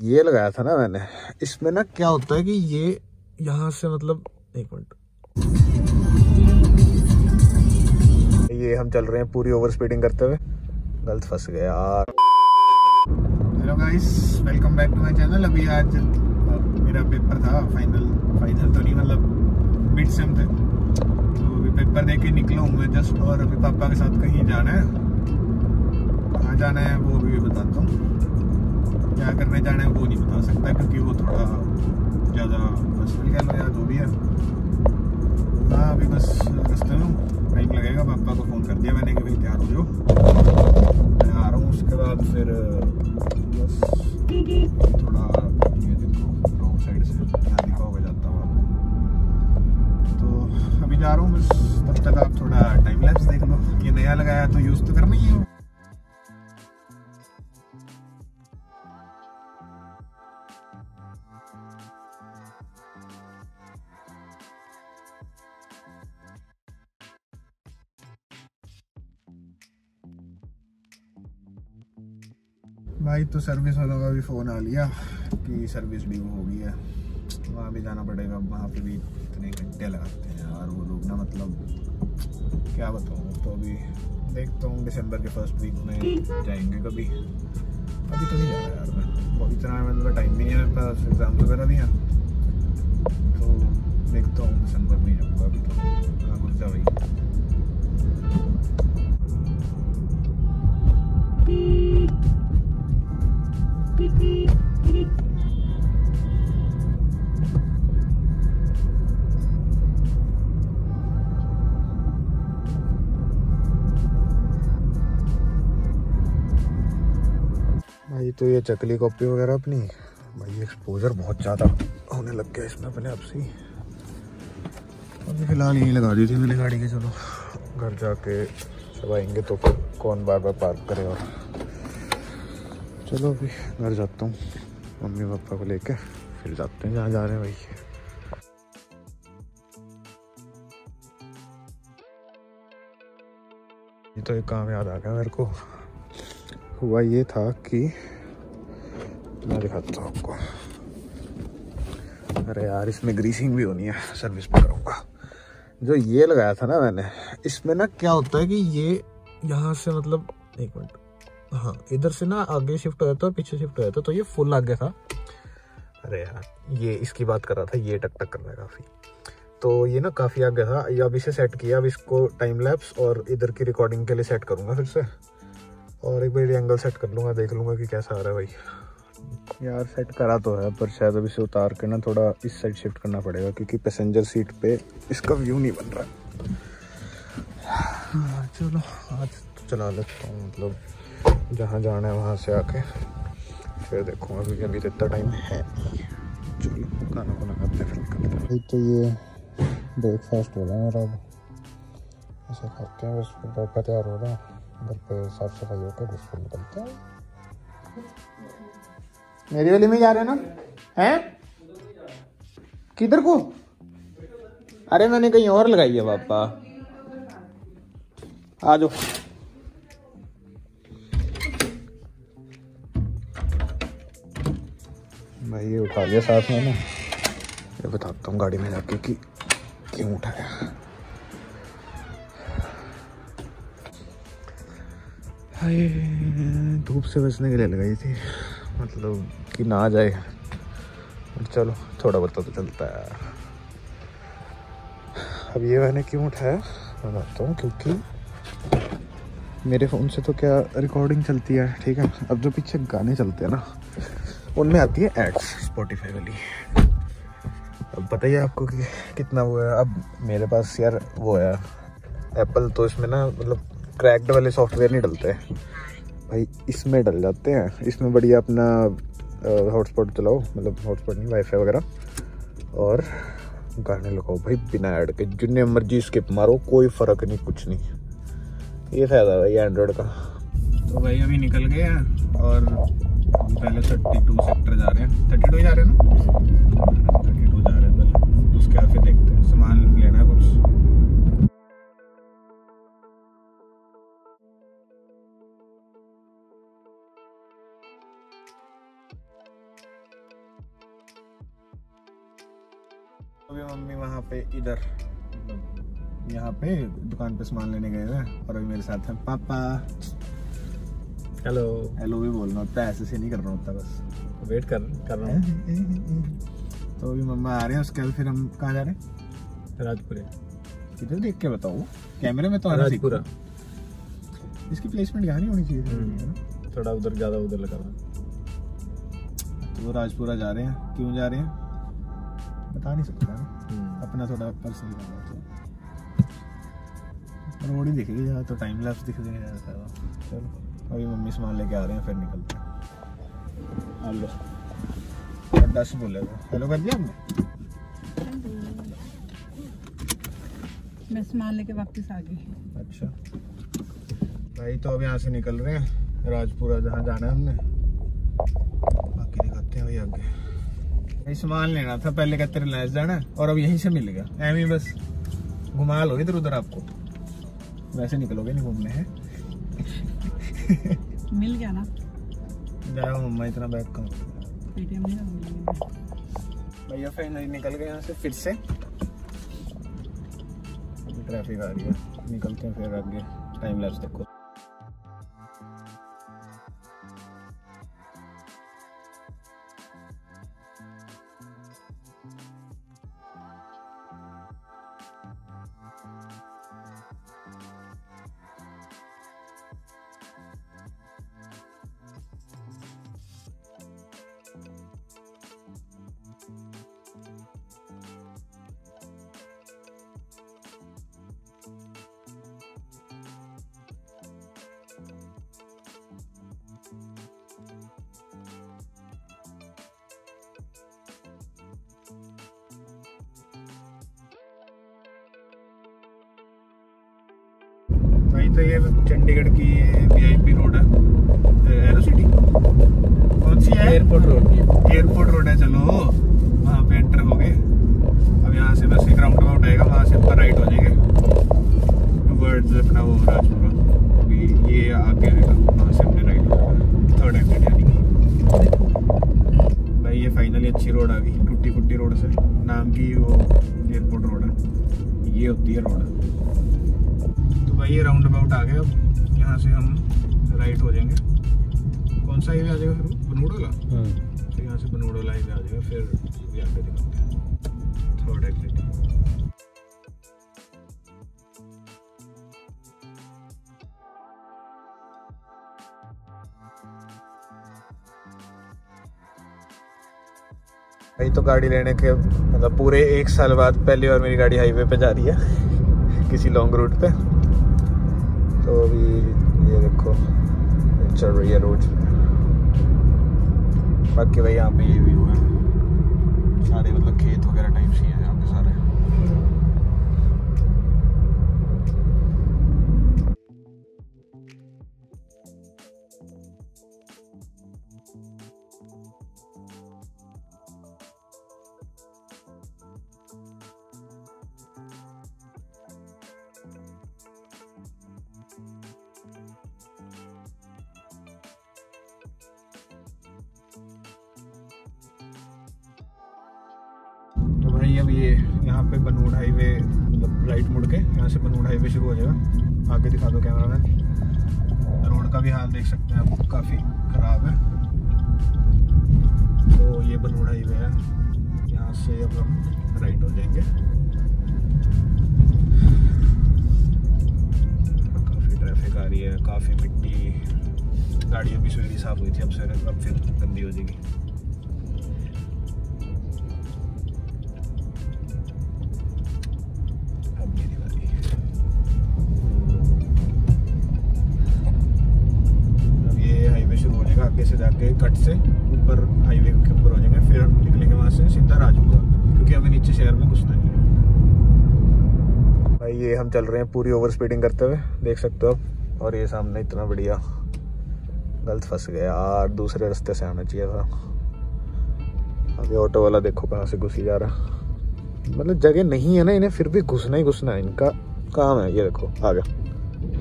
ये लगाया था ना मैंने। इसमें ना क्या होता है कि ये यहाँ से मतलब एक मिनट। ये हम चल रहे हैं पूरी ओवर स्पीडिंग करते हुए। गलत फंस गए यार। Hello guys welcome back to my channel अभी आज मेरा पेपर था फाइनल फाइनल तो नहीं मतलब मिड सेम थे। तो अभी पेपर दे के निकला हूँ मैं जस्ट और अभी पापा के साथ कहीं जाना है। कहाँ जाना है वो भी बताता हूँ। क्या करने जाना है वो नहीं बता सकता क्योंकि वो थोड़ा ज़्यादा पर्सनल या जो भी है। हाँ अभी बस रास्ते में टाइम भाई तो सर्विस वालों का भी फ़ोन आ लिया कि सर्विस भी वो हो गई है। वहाँ भी जाना पड़ेगा, वहाँ पे भी इतने घंटे लगाते हैं और वो लोग ना मतलब क्या बताऊँ तो अभी देखता हूँ दिसंबर के फ़र्स्ट वीक में जाएँगे कभी। अभी तो नहीं जा रहा यार मैं। इतना मतलब टाइम भी नहीं है, मेरे पास एग्ज़ाम वगैरह भी हैं। तो देखता हूँ दिसंबर में जाऊँगा अभी तो। हाँ कुछ भाई। भाई तो ये चकली कॉपी वगैरह अपनी। भाई एक्सपोजर बहुत ज़्यादा होने लग गया इसमें अपने आप से अभी फ़िलहाल यहीं लगा दी थी मैंने गाड़ी के, चलो। घर जाके सब आएँगे तो कौन बार बार पार्क करे और चलो अभी घर जाता हूँ। मम्मी पापा को लेके फिर जाते हैं जहाँ जा रहे हैं भाई। ये तो एक काम याद आ गया मेरे को। हुआ ये था कि मैं दिखाता हूँ आपको। अरे यार, इसमें ग्रीसिंग भी होनी है। सर्विस पे करूँगा। जो ये लगाया था ना मैंने, इसमें ना क्या होता है कि ये यहाँ से मतलब एक मिनट। हाँ इधर से ना आगे शिफ्ट हो जाता है पीछे शिफ्ट हो जाता तो ये फुल आगे था। अरे यार, ये इसकी बात कर रहा था, ये टक टक कर रहा है काफ़ी। तो ये ना काफ़ी आगे था। अब इसे सेट किया, अब इसको टाइम लैप्स और इधर की रिकॉर्डिंग के लिए सेट करूँगा फिर से। और एक बार एंगल सेट कर लूँगा, देख लूँगा कि कैसा आ रहा है भाई। यार सेट करा तो है, पर शायद अभी से उतार के ना थोड़ा इस साइड शिफ्ट करना पड़ेगा, क्योंकि पैसेंजर सीट पे इसका व्यू नहीं बन रहा। चलो, आज तो चला लेता हूँ मतलब जहाँ जाना है वहाँ से आके। फिर देखूँगा क्योंकि अभी तो इतना टाइम है चलो खाना खुना खाते फिर हैं। तो ये ब्रेकफास्ट हो रहा है मेरा ऐसे खाते हैं, बस तैयार हो रहा है। घर पे साफ़ सफ़ाई होकर फिर निकलते हैं। मेरी वाली में जा रहे ना? हैं? किधर को? अरे मैंने कहीं और लगाई है पापा। आ जाओ। भाई ये उठा लिया साथ में ना। ये बताता हूँ गाड़ी में जाके कि क्यों उठाया। धूप से बचने के लिए लगाई थी। मतलब कि ना आ जाए चलो, थोड़ा बहुत तो चलता है। अब ये मैंने क्यों उठाया? मैं बताता हूँ क्योंकि मेरे फ़ोन से तो क्या रिकॉर्डिंग चलती है, ठीक है? अब जो पीछे गाने चलते हैं ना, उनमें आती है एड्स स्पॉटिफाई वाली। अब बताइए आपको कि कितना वो है। अब मेरे पास यार वो है एप्पल तो इसमें ना मतलब क्रैक्ड वाले सॉफ्टवेयर नहीं डलते। भाई, इसमें डल जाते हैं। इसमें बढ़िया अपना हॉटस्पॉट चलाओ। मतलब हॉटस्पॉट नहीं वाईफाई वगैरह। और गाने लगाओ भाई, बिना ऐड के। जितने मर्ज़ी स्किप मारो, कोई फ़र्क नहीं, कुछ नहीं। ये फ़ायदा भाई एंड्रॉयड का। तो भाई अभी निकल गए हैं और अभी मम्मी वहाँ पे इधर यहाँ पे दुकान पे सामान लेने गए हुए और अभी मेरे साथ हैं पापा। हेलो हेलो भी बोलना होता है ऐसे से नहीं करना होता बस। वेट कर कर रहा हूँ। तो अभी मम्मा आ रहे हैं उसके बाद फिर हम कहाँ जा रहे हैं? राजपुरे। किधर देख के बताओ कैमरे में तो आना। राजपुरा। इसकी प्लेसमेंट यहाँ नहीं होनी चाहिए हम्म। थोड़ा उधर ज़्यादा उधर लगा था तो राजपुरा जा रहे हैं क्यों जा रहे हैं? बता नहीं सकता ना। हम्म। अपना थोड़ा पर्सनल रोड ही दिखेगी ज़्यादा तो टाइम लैप्स दिख देंगे ज़्यादा चलो अभी मम्मी सामान लेके आ रहे हैं फिर निकलते हैं। हेलो और दस बोले हेलो कर दिया हमने? मैं सामान लेके वापस आ गई। अच्छा। भाई तो अब यहाँ से निकल रहे हैं राजपुरा जहाँ जाना है हमने। बाकी दिखाते हैं भाई आगे। सामान लेना था पहले कहते रिलायंस जाना और अब यहीं से मिल गया। एम ही बस घुमा लो इधर उधर आपको। वैसे निकलोगे नहीं घूमने हैं? मिल गया ना? जाओ मम्मा इतना बैग कम भैया फाइनली निकल गए यहाँ से फिर से। ट्रैफ़िक आ रही है। निकलते हैं फिर आगे। टाइम लैप्स देखो। भाई तो ये चंडीगढ़ की वीआईपी रोड है। एरो सिटी कौन सी है? एयरपोर्ट रोड एयरपोर्ट रोड है चलो। वहाँ पे एंटर हो गए। अब यहाँ से बस एक राउंड अबाउट आएगा वहाँ से ऊपर राइट हो जाएँगे। वर्ड्स अपना वो राजपुरा। अभी ये आगे आएगा वहाँ से अपने राइट हो थर्ड एग्जिट यानी। कि भाई ये फाइनली अच्छी रोड आ गई। टूटी फुट्टी रोड से। नाम की वो एयरपोर्ट रोड है। ये होती है रोड भाई ये राउंड अबाउट आ गया। अब यहाँ से हम राइट हो जाएँगे। कौन सा हाईवे आ जाएगा फिर बनूड़ वाला तो यहाँ से बनूड़ वाला हाईवे आ जाएगा फिर अभी आगे दिखाते हैं। थर्ड एग्जिट भाई तो गाड़ी लेने के मतलब पूरे एक साल बाद पहली बार मेरी गाड़ी हाईवे पे जा रही है किसी लॉन्ग रूट पे। तो अभी ये देखो चल रही है रोड। बाकी भाई यहाँ पे ये व्यू है। सारे मतलब खेत वगैरह टाइप से हैं यहाँ पे सारे। अब ये यहाँ पे बनूड़ हाईवे मतलब राइट मुड़ के यहाँ से बनूड़ हाईवे शुरू हो जाएगा। आगे दिखा दो कैमरा मैन। रोड का भी हाल देख सकते हैं आप, काफ़ी ख़राब है। तो ये बनूड़ हाईवे है। यहाँ से अब हम राइट हो जाएँगे। काफ़ी ट्रैफ़िक आ रही है, काफ़ी मिट्टी, गाड़ियों अभी सवेरे साफ़ हुई थी, अब सवेरे अब फिर गंदी हो जाएगी। से जाके कट से ऊपर हाईवे के ऊपर हो जाएँगे, फिर निकलेंगे वहाँ से सीधा राजपुरा, क्योंकि अभी नीचे शहर में घुसना नहीं है। भाई, ये हम चल रहे हैं पूरी ओवर स्पीडिंग करते हुए, देख सकते हो आप। और ये सामने इतना बढ़िया गलत फंस गया यार, दूसरे रास्ते से आना चाहिए था। अभी ऑटो वाला देखो कहाँ से घुसी जा रहा। मतलब जगह नहीं है ना इन्हें, फिर भी घुसना ही घुसना है, इनका काम है। ये देखो, आ गया।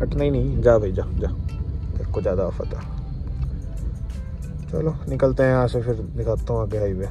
हटना ही नहीं, जा भाई, जा जा। तेरे को ज़्यादा आफत है चलो निकलते हैं यहाँ से फिर दिखाता हूँ आगे हाईवे